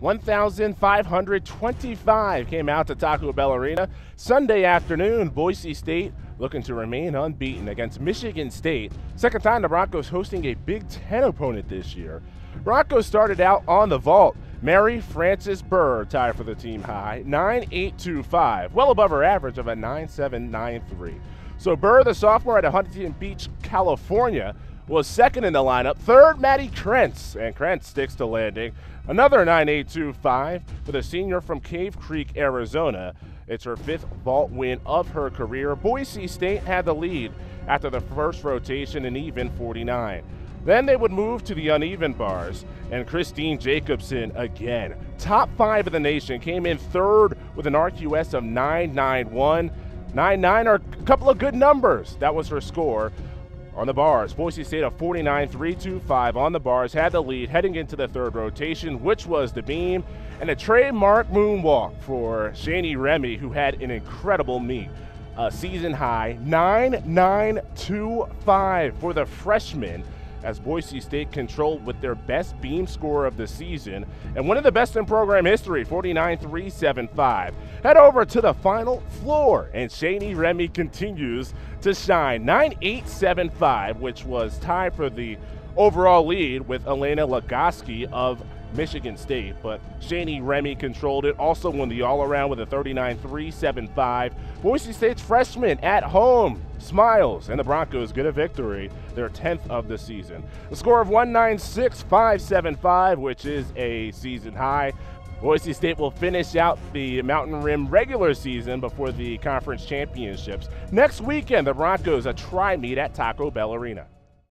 1,525 came out to Taco Bell Arena Sunday afternoon. Boise State looking to remain unbeaten against Michigan State. Second time the Broncos hosting a Big Ten opponent this year. Broncos started out on the vault. Mary Frances Burr tied for the team high, 9.825, well above her average of a 9.793. So Burr, the sophomore at Huntington Beach, California, was second in the lineup. Third, Maddie Krentz, and Krentz sticks to landing. Another 9.825 for the senior from Cave Creek, Arizona. It's her fifth vault win of her career. Boise State had the lead after the first rotation, an even 49. Then they would move to the uneven bars, and Christine Jacobson again. Top five of the nation came in third with an RQS of 991. 9-9 are a couple of good numbers. That was her score on the bars. Boise State a 49-3-2-5 on the bars had the lead heading into the third rotation, which was the beam, and a trademark moonwalk for Shani Remme, who had an incredible meet. A season high 9-9-2-5 for the freshman as Boise State controlled with their best beam score of the season and one of the best in program history, 49-3-7-5. Head over to the final floor, and Shani Remme continues to shine. 9-8-7-5, which was tied for the overall lead with Elena Lagoski of Michigan State, but Shani Remme controlled it. Also won the all around with a 39 3 7 5. Boise State's freshman at home smiles, and the Broncos get a victory, their 10th of the season. The score of 196 575, which is a season high. Boise State will finish out the Mountain Rim regular season before the conference championships. Next weekend, the Broncos a tri-meet at Taco Bell Arena.